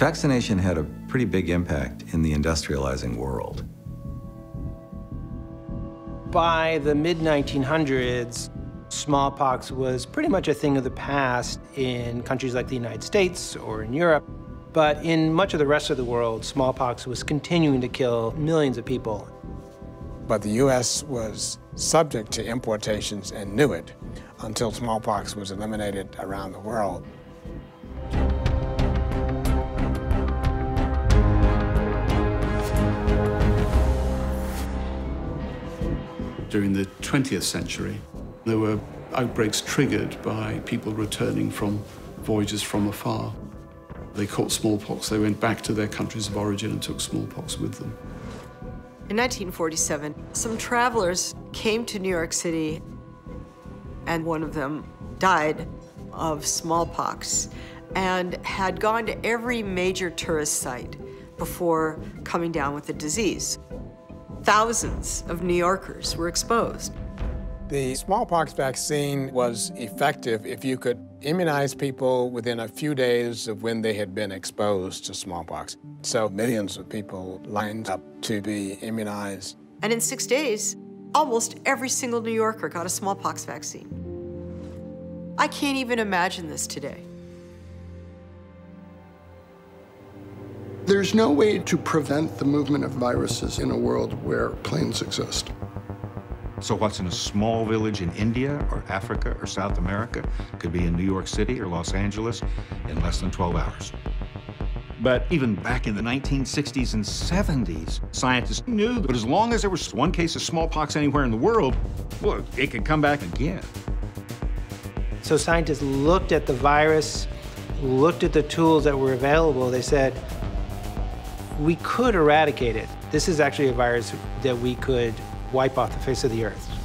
Vaccination had a pretty big impact in the industrializing world. By the mid 1900s, smallpox was pretty much a thing of the past in countries like the United States or in Europe. But in much of the rest of the world, smallpox was continuing to kill millions of people. But the U.S. was subject to importations and knew it until smallpox was eliminated around the world. During the 20th century, there were outbreaks triggered by people returning from voyages from afar. They caught smallpox, they went back to their countries of origin and took smallpox with them. In 1947, some travelers came to New York City, and one of them died of smallpox and had gone to every major tourist site before coming down with the disease. Thousands of New Yorkers were exposed. The smallpox vaccine was effective if you could immunize people within a few days of when they had been exposed to smallpox. So millions of people lined up to be immunized. And in six days, almost every single New Yorker got a smallpox vaccine. I can't even imagine this today. There's no way to prevent the movement of viruses in a world where planes exist. So what's in a small village in India or Africa or South America could be in New York City or Los Angeles in less than 12 hours. But even back in the 1960s and 70s, scientists knew that as long as there was one case of smallpox anywhere in the world, well, it could come back again. So scientists looked at the virus, looked at the tools that were available. They said, we could eradicate it. This is actually a virus that we could wipe off the face of the earth.